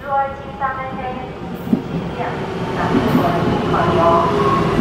捉鸡三分的气洗洗脸洗洗澡就可以了